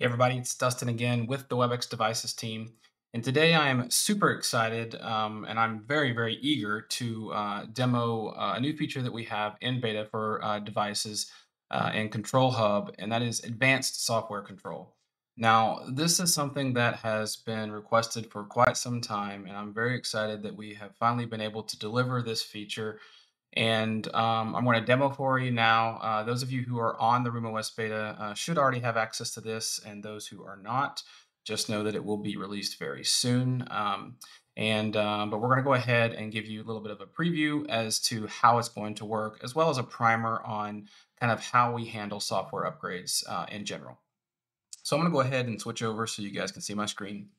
Hey everybody, it's Dustin again with the Webex Devices team. And today I am super excited um, and I'm very, very eager to uh, demo uh, a new feature that we have in beta for uh, devices uh, in Control Hub, and that is advanced software control. Now, this is something that has been requested for quite some time, and I'm very excited that we have finally been able to deliver this feature and um, I'm going to demo for you now. Uh, those of you who are on the RoomOS beta uh, should already have access to this, and those who are not, just know that it will be released very soon. Um, and um, but we're going to go ahead and give you a little bit of a preview as to how it's going to work, as well as a primer on kind of how we handle software upgrades uh, in general. So I'm going to go ahead and switch over so you guys can see my screen.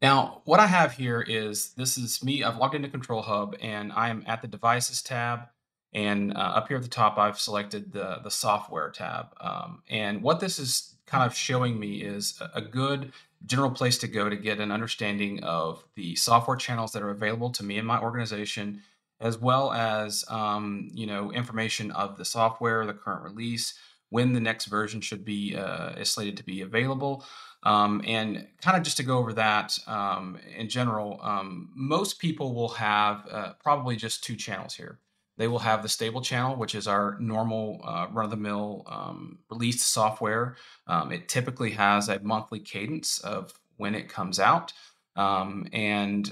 Now, what I have here is this is me. I've logged into Control Hub and I am at the Devices tab. And uh, up here at the top, I've selected the, the Software tab. Um, and what this is kind of showing me is a, good general place to go to get an understanding of the software channels that are available to me and my organization, as well as um, you know information of the software, the current release, when the next version should be uh, is slated to be available. Um, and kind of just to go over that um, in general, um, most people will have uh, probably just two channels here. They will have the stable channel, which is our normal uh, run of the mill um, released software. Um, it typically has a monthly cadence of when it comes out. Um, and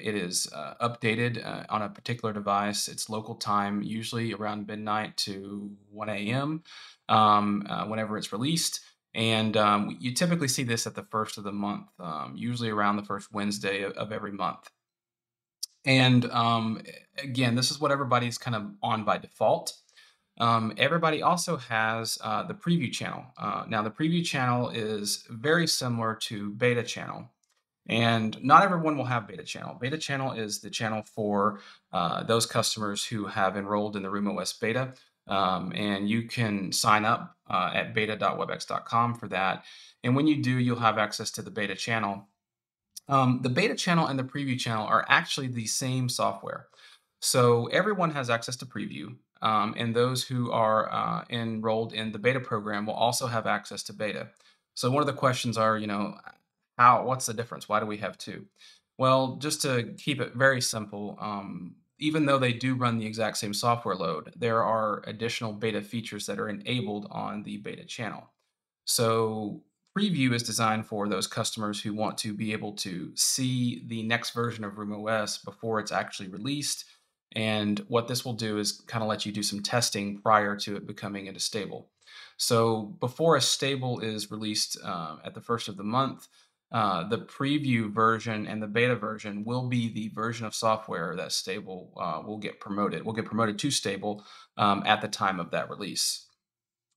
it is uh, updated uh, on a particular device. It's local time, usually around midnight to 1 a.m. Uh, whenever it's released. And um, you typically see this at the first of the month, um, usually around the first Wednesday of, of every month. And um, again, this is what everybody's kind of on by default. Um, everybody also has uh, the preview channel. Uh, now, the preview channel is very similar to beta channel. And not everyone will have beta channel. Beta channel is the channel for uh, those customers who have enrolled in the RoomOS beta. Um, and you can sign up uh, at beta.webex.com for that. And when you do, you'll have access to the beta channel. Um, the beta channel and the preview channel are actually the same software. So everyone has access to preview, um, and those who are uh, enrolled in the beta program will also have access to beta. So one of the questions are, you know, how? What's the difference? Why do we have two? Well, just to keep it very simple, um, even though they do run the exact same software load, there are additional beta features that are enabled on the beta channel. So preview is designed for those customers who want to be able to see the next version of Room OS before it's actually released. And what this will do is kind of let you do some testing prior to it becoming into stable. So before a stable is released uh, at the first of the month, uh, the preview version and the beta version will be the version of software that stable uh, will get promoted. Will get promoted to stable um, at the time of that release.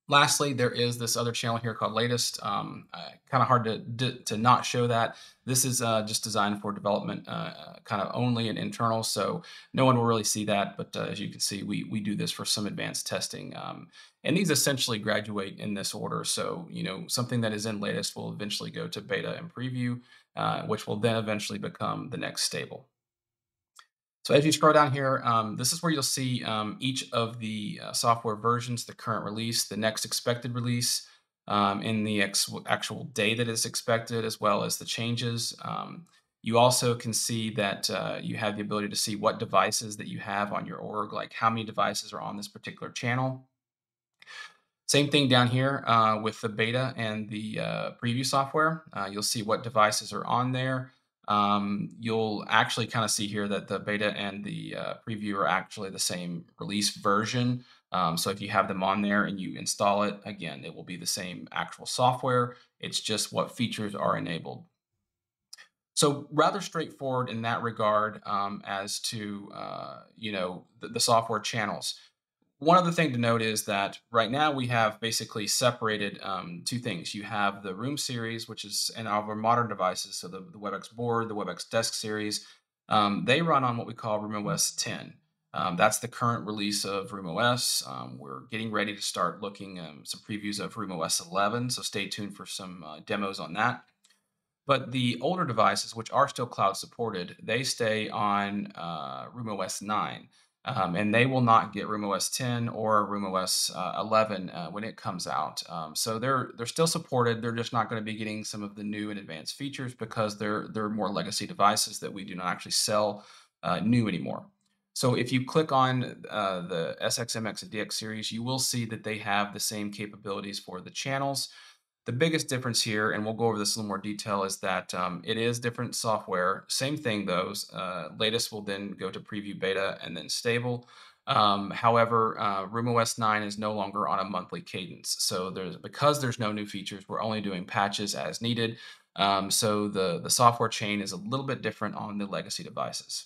Lastly, there is this other channel here called Latest. Um, uh, kind of hard to, to not show that. This is uh, just designed for development uh, kind of only and internal, so no one will really see that. But uh, as you can see, we, we do this for some advanced testing. Um, and these essentially graduate in this order. So, you know, something that is in Latest will eventually go to beta and preview, uh, which will then eventually become the next stable. So as you scroll down here, um, this is where you'll see um, each of the uh, software versions, the current release, the next expected release, um, in the ex- actual day that is expected, as well as the changes. Um, you also can see that uh, you have the ability to see what devices that you have on your org, like how many devices are on this particular channel. Same thing down here uh, with the beta and the uh, preview software. Uh, you'll see what devices are on there um, you'll actually kind of see here that the beta and the uh, preview are actually the same release version. Um, so if you have them on there and you install it, again, it will be the same actual software. It's just what features are enabled. So rather straightforward in that regard um, as to, uh, you know, the, the software channels one other thing to note is that right now we have basically separated um, two things. You have the Room series, which is in our modern devices, so the, the Webex board, the Webex desk series. Um, they run on what we call RoomOS 10. Um, that's the current release of RoomOS. Um, we're getting ready to start looking um, some previews of RoomOS 11, so stay tuned for some uh, demos on that. But the older devices, which are still cloud supported, they stay on uh, RoomOS 9. Um, and they will not get RoomOS 10 or RoomOS uh, 11 uh, when it comes out. Um, so they're they're still supported. They're just not going to be getting some of the new and advanced features because they're they're more legacy devices that we do not actually sell uh, new anymore. So if you click on uh, the SXMX and DX series, you will see that they have the same capabilities for the channels. The biggest difference here, and we'll go over this in a little more detail, is that um, it is different software. Same thing, though. Uh, latest will then go to preview beta and then stable. Um, however, uh, RoomOS 9 is no longer on a monthly cadence. So there's because there's no new features, we're only doing patches as needed. Um, so the, the software chain is a little bit different on the legacy devices.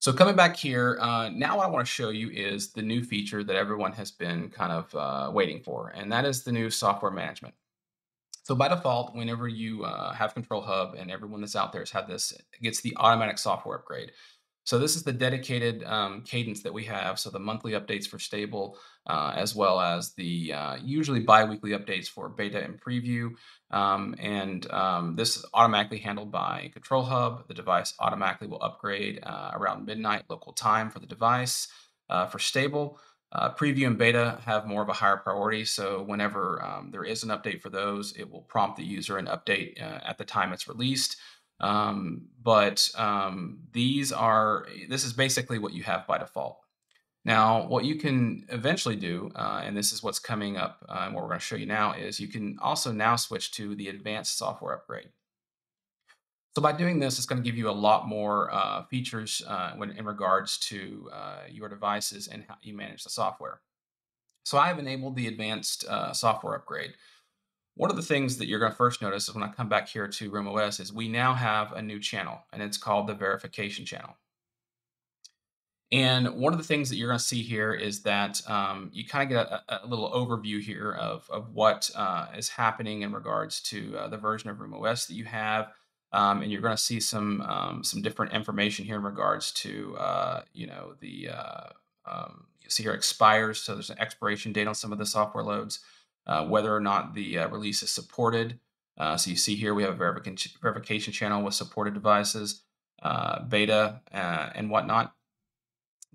So coming back here, uh, now what I want to show you is the new feature that everyone has been kind of uh, waiting for, and that is the new software management. So by default, whenever you uh, have Control Hub and everyone that's out there has had this, gets the automatic software upgrade. So this is the dedicated um, cadence that we have. So the monthly updates for stable, uh, as well as the uh, usually biweekly updates for beta and preview. Um, and um, this is automatically handled by Control Hub. The device automatically will upgrade uh, around midnight local time for the device. Uh, for stable, uh, preview and beta have more of a higher priority. So whenever um, there is an update for those, it will prompt the user an update uh, at the time it's released. Um, but um, these are, this is basically what you have by default. Now, what you can eventually do, uh, and this is what's coming up uh, and what we're going to show you now, is you can also now switch to the advanced software upgrade. So by doing this, it's going to give you a lot more uh, features uh, when in regards to uh, your devices and how you manage the software. So I have enabled the advanced uh, software upgrade. One of the things that you're going to first notice is when I come back here to Room OS is we now have a new channel, and it's called the verification channel. And one of the things that you're going to see here is that um, you kind of get a, a, little overview here of, of what uh, is happening in regards to uh, the version of Room OS that you have. Um, and you're going to see some um, some different information here in regards to uh, you know the uh, um, you see here expires. So there's an expiration date on some of the software loads, uh, whether or not the uh, release is supported. so you see here we have a verification verification channel with supported devices, beta, and whatnot.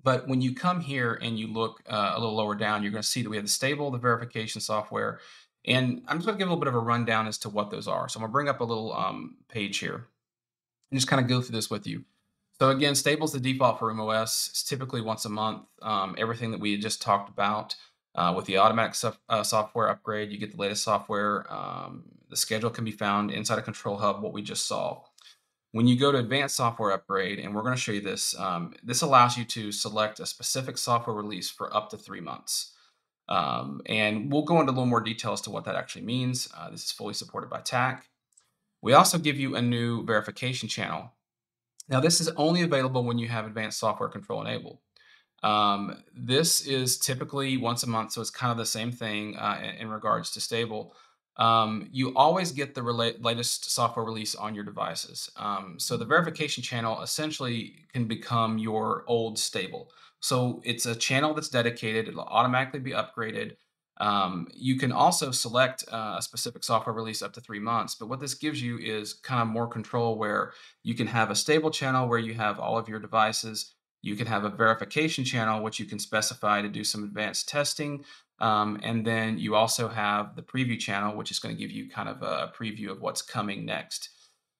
But when you come here and you look uh, a little lower down, you're going to see that we have the stable, the verification software, and I'm just going to give a little bit of a rundown as to what those are. So I'm going to bring up a little um, page here and just kind of go through this with you. So again, stable is the default for RoomOS. It's typically once a month. Um, everything that we just talked about uh, with the automatic so- uh, software upgrade, you get the latest software. Um, the schedule can be found inside of Control Hub, what we just saw. When you go to advanced software upgrade, and we're going to show you this, um, this allows you to select a specific software release for up to three months. Um, and we'll go into a little more detail as to what that actually means. Uh, this is fully supported by TAC. We also give you a new verification channel. Now, this is only available when you have advanced software control enabled. Um, this is typically once a month, so it's kind of the same thing uh, in, regards to stable um, you always get the rela- latest software release on your devices. Um, so the verification channel essentially can become your old stable. So it's a channel that's dedicated, it'll automatically be upgraded. Um, you can also select uh, a specific software release up to three months, but what this gives you is kind of more control where you can have a stable channel where you have all of your devices. You can have a verification channel, which you can specify to do some advanced testing. Um, and then you also have the preview channel, which is going to give you kind of a preview of what's coming next.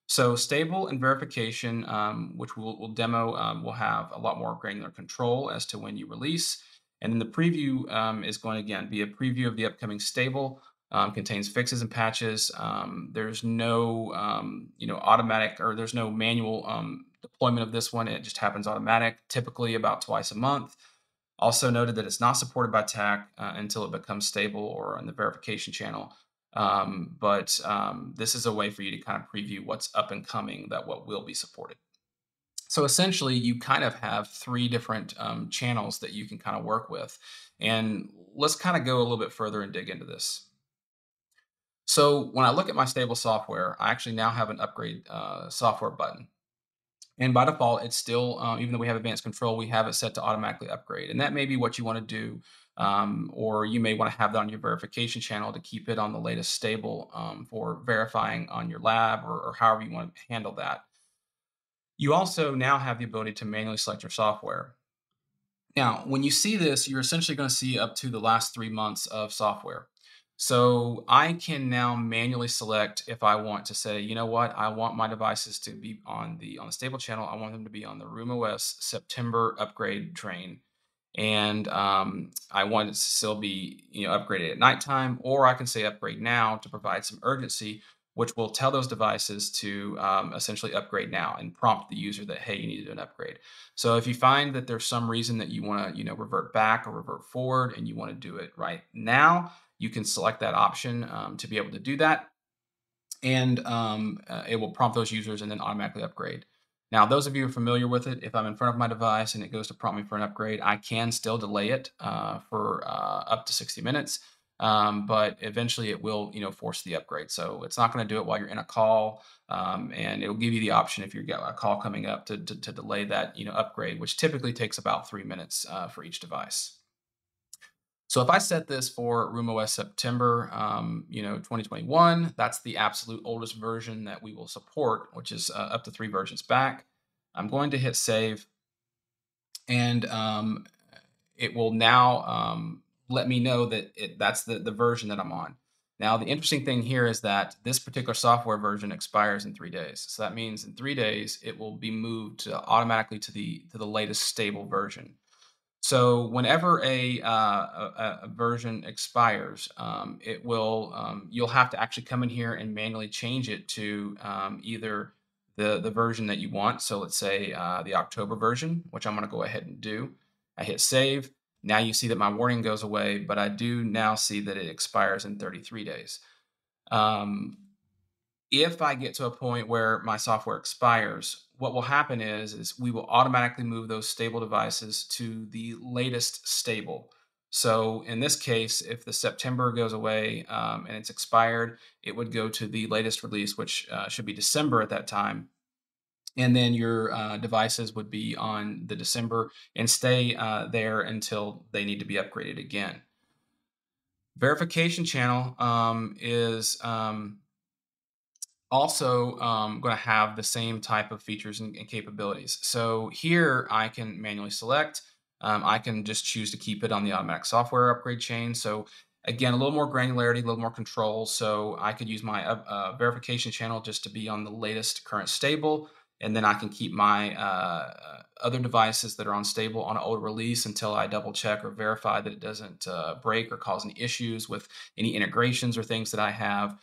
So stable and verification, um, which we'll, we'll demo, um, will have a lot more granular control as to when you release. And then the preview um, is going to, again, be a preview of the upcoming stable, um, contains fixes and patches. Um, there's no, you know, automatic or there's no manual deployment of this one. It just happens automatic, typically about twice a month. Also noted that it's not supported by TAC uh, until it becomes stable or on the verification channel. Um, but um, this is a way for you to kind of preview what's up and coming that what will be supported. So essentially, you kind of have three different um, channels that you can kind of work with. And let's kind of go a little bit further and dig into this. So when I look at my stable software, I actually now have an upgrade uh, software button. And by default, it's still, uh, even though we have advanced control, we have it set to automatically upgrade. And that may be what you want to do. Um, or you may want to have that on your verification channel to keep it on the latest stable um, for verifying on your lab or, or however you want to handle that. You also now have the ability to manually select your software. Now, when you see this, you're essentially going to see up to the last three months of software. So I can now manually select if I want to say, you know what, I want my devices to be on the on the stable channel. I want them to be on the Room OS September upgrade train, and um, I want it to still be you know upgraded at nighttime, or I can say upgrade now to provide some urgency which will tell those devices to um, essentially upgrade now and prompt the user that hey you need to do an upgrade. So if you find that there's some reason that you want to you know revert back or revert forward and you want to do it right now you can select that option um, to be able to do that. And um, uh, it will prompt those users and then automatically upgrade. Now those of you who are familiar with it if i'm in front of my device and it goes to prompt me for an upgrade i can still delay it uh, for uh, up to 60 minutes um, but eventually it will you know force the upgrade. So it's not going to do it while you're in a call um, and it'll give you the option if you get a call coming up to, to, to, delay that you know upgrade which typically takes about three minutes uh, for each device so if i set this for room os september um, you know 2021 that's the absolute oldest version that we will support which is uh, up to three versions back i'm going to hit save and um, it will now um, let me know that it, that's the, the version that I'm on. Now, the interesting thing here is that this particular software version expires in three days. So that means in three days, it will be moved to automatically to the to the latest stable version. So whenever a, uh, a, a, version expires, um, it will um, you'll have to actually come in here and manually change it to um, either the the version that you want. So let's say uh, the October version, which I'm going to go ahead and do. I hit save. Now you see that my warning goes away, but I do now see that it expires in 33 days. Um, if I get to a point where my software expires, what will happen is, is we will automatically move those stable devices to the latest stable. So in this case, if the September goes away um, and it's expired, it would go to the latest release, which uh, should be December at that time and then your uh, devices would be on the December and stay uh, there until they need to be upgraded again. Verification channel um, is um, also um, going to have the same type of features and, and, capabilities. So here I can manually select. Um, I can just choose to keep it on the automatic software upgrade chain. So again, a little more granularity, a little more control. So I could use my uh, uh verification channel just to be on the latest current stable and then I can keep my uh, other devices that are unstable on an old release until I double check or verify that it doesn't uh, break or cause any issues with any integrations or things that I have.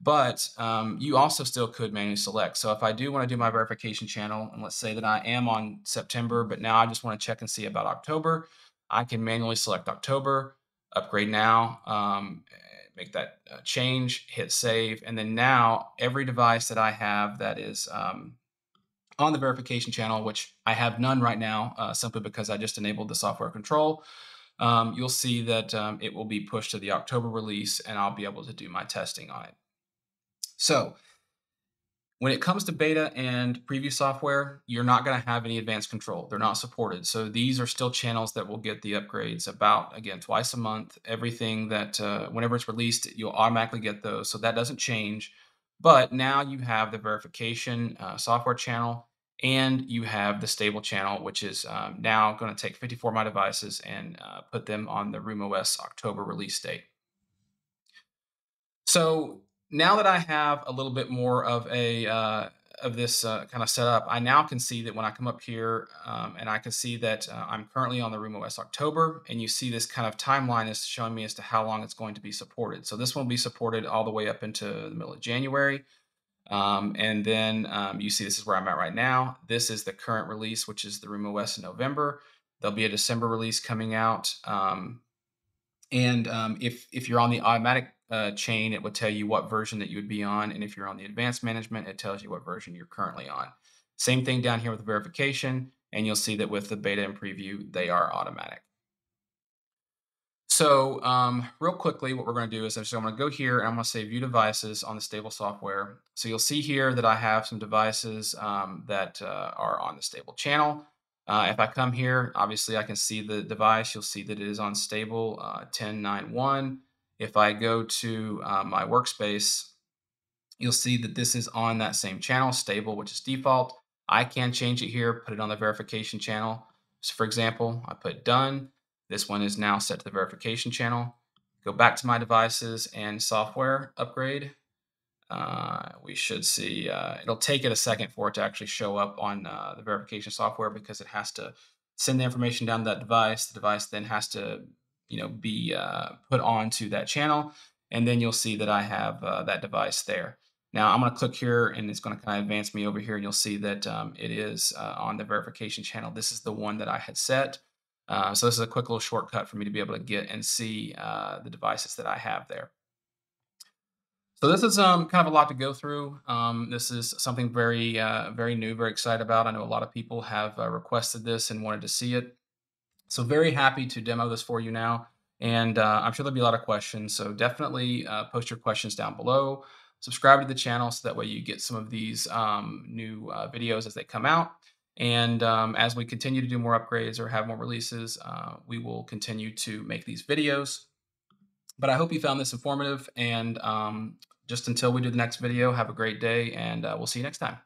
But um, you also still could manually select. So if I do want to do my verification channel, and let's say that I am on September, but now I just want to check and see about October, I can manually select October, upgrade now, um, make that uh, change, hit save, and then now every device that I have that is um, on the verification channel, which I have none right now, uh, simply because I just enabled the software control, um, you'll see that um, it will be pushed to the October release and I'll be able to do my testing on it. So when it comes to beta and preview software, you're not going to have any advanced control. They're not supported. So these are still channels that will get the upgrades about, again, twice a month. Everything that, uh, whenever it's released, you'll automatically get those. So that doesn't change. But now you have the verification uh, software channel and you have the stable channel, which is um, now going to take 54 of my devices and uh, put them on the Room OS October release date. So now that I have a little bit more of a uh, of this uh, kind of setup, I now can see that when I come up here um, and I can see that uh, I'm currently on the Room OS October and you see this kind of timeline is showing me as to how long it's going to be supported. So this will be supported all the way up into the middle of January. Um, and then um, you see this is where I'm at right now. This is the current release, which is the Room OS in November. There'll be a December release coming out. Um, and um, if, if you're on the automatic uh, chain, it would tell you what version that you would be on. And if you're on the advanced management, it tells you what version you're currently on. Same thing down here with verification. And you'll see that with the beta and preview, they are automatic. So um, real quickly, what we're going to do is I'm going to go here and I'm going to say view devices on the stable software. So you'll see here that I have some devices um, that uh, are on the stable channel. Uh, if I come here, obviously I can see the device. You'll see that it is on stable uh, 1091. If I go to uh, my workspace, you'll see that this is on that same channel, stable, which is default. I can change it here, put it on the verification channel. So for example, I put done. This one is now set to the verification channel. Go back to my devices and software upgrade. Uh, we should see, uh, it'll take it a second for it to actually show up on uh, the verification software because it has to send the information down to that device. The device then has to, you know, be uh, put onto that channel. And then you'll see that I have uh, that device there. Now I'm going to click here and it's going to kind of advance me over here and you'll see that um, it is uh, on the verification channel. This is the one that I had set. Uh, so this is a quick little shortcut for me to be able to get and see uh, the devices that I have there. So this is um, kind of a lot to go through. Um, this is something very, uh, very new, very excited about. I know a lot of people have uh, requested this and wanted to see it. So very happy to demo this for you now. And uh, I'm sure there'll be a lot of questions. So definitely uh, post your questions down below. Subscribe to the channel so that way you get some of these um, new uh, videos as they come out. And um, as we continue to do more upgrades or have more releases, uh, we will continue to make these videos. But I hope you found this informative. And um, just until we do the next video, have a great day and uh, we'll see you next time.